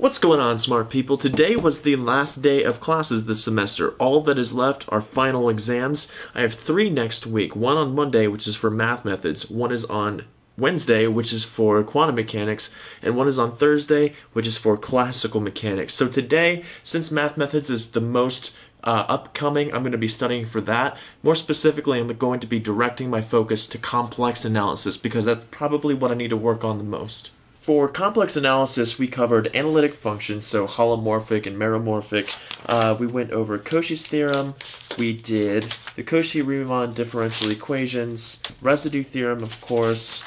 What's going on, smart people? Today was the last day of classes this semester. All that is left are final exams. I have three next week. One on Monday, which is for math methods. One is on Wednesday, which is for quantum mechanics, and one is on Thursday, which is for classical mechanics. So today, since math methods is the most uh, upcoming, I'm going to be studying for that. More specifically, I'm going to be directing my focus to complex analysis because that's probably what I need to work on the most. For complex analysis, we covered analytic functions, so holomorphic and meromorphic. Uh, we went over Cauchy's theorem. We did the Cauchy-Riemann differential equations, residue theorem, of course,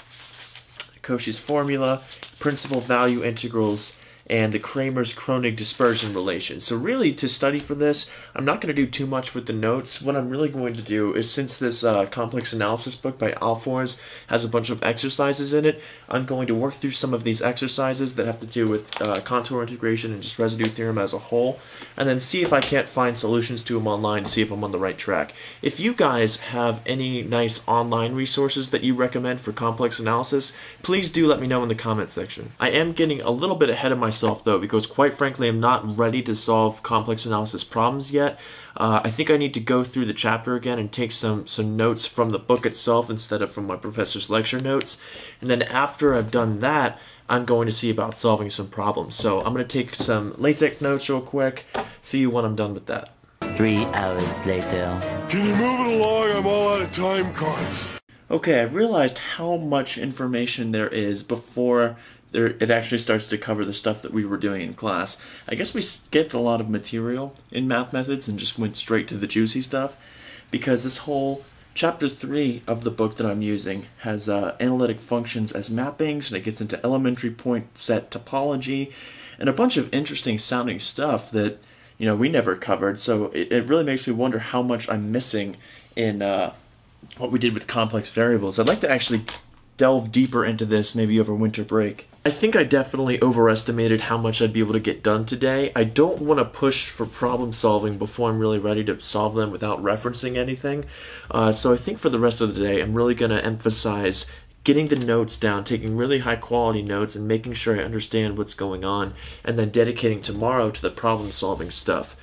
Cauchy's formula, principal value integrals, and the Kramers-Kronig dispersion relation. So really, to study for this, I'm not going to do too much with the notes. What I'm really going to do is, since this uh, complex analysis book by Ahlfors has a bunch of exercises in it, I'm going to work through some of these exercises that have to do with uh, contour integration and just residue theorem as a whole, and then see if I can't find solutions to them online, see if I'm on the right track. If you guys have any nice online resources that you recommend for complex analysis, please do let me know in the comment section. I am getting a little bit ahead of myself myself though because quite frankly I'm not ready to solve complex analysis problems yet. Uh, I think I need to go through the chapter again and take some some notes from the book itself instead of from my professor's lecture notes. And then after I've done that, I'm going to see about solving some problems. So I'm going to take some LaTeX notes real quick. See you when I'm done with that. Three hours later. Can you move it along? I'm all out of time cards. Okay, I've realized how much information there is before there it actually starts to cover the stuff that we were doing in class. I guess we skipped a lot of material in math methods and just went straight to the juicy stuff because this whole chapter 3 of the book that I'm using has uh, analytic functions as mappings and it gets into elementary point set topology and a bunch of interesting sounding stuff that you know we never covered so it, it really makes me wonder how much I'm missing in uh, what we did with complex variables. I'd like to actually delve deeper into this maybe over winter break. I think I definitely overestimated how much I'd be able to get done today. I don't want to push for problem solving before I'm really ready to solve them without referencing anything. Uh, so I think for the rest of the day, I'm really going to emphasize getting the notes down, taking really high quality notes, and making sure I understand what's going on, and then dedicating tomorrow to the problem solving stuff.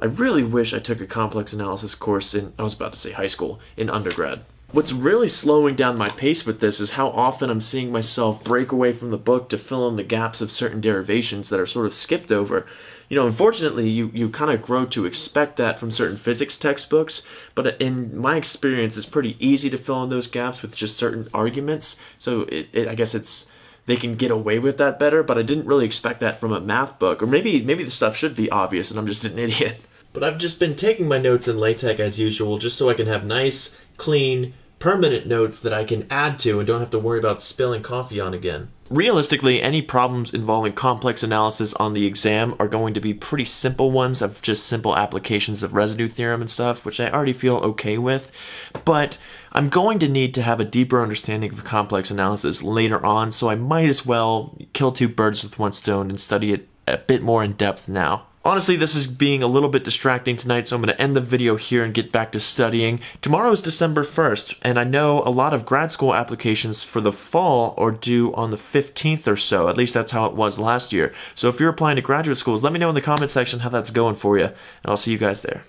I really wish I took a complex analysis course in, I was about to say high school, in undergrad. What's really slowing down my pace with this is how often I'm seeing myself break away from the book to fill in the gaps of certain derivations that are sort of skipped over. You know, unfortunately, you, you kind of grow to expect that from certain physics textbooks, but in my experience, it's pretty easy to fill in those gaps with just certain arguments. So it, it, I guess it's they can get away with that better, but I didn't really expect that from a math book. Or maybe maybe the stuff should be obvious and I'm just an idiot. But I've just been taking my notes in LaTeX as usual just so I can have nice, clean, permanent notes that I can add to and don't have to worry about spilling coffee on again. Realistically, any problems involving complex analysis on the exam are going to be pretty simple ones of just simple applications of residue theorem and stuff, which I already feel okay with. But I'm going to need to have a deeper understanding of complex analysis later on, so I might as well kill two birds with one stone and study it a bit more in depth now. Honestly, this is being a little bit distracting tonight, so I'm going to end the video here and get back to studying. Tomorrow is December 1st, and I know a lot of grad school applications for the fall are due on the 15th or so. At least that's how it was last year. So if you're applying to graduate schools, let me know in the comment section how that's going for you, and I'll see you guys there.